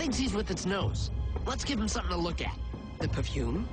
Thinks he's with its nose. Let's give him something to look at. The perfume?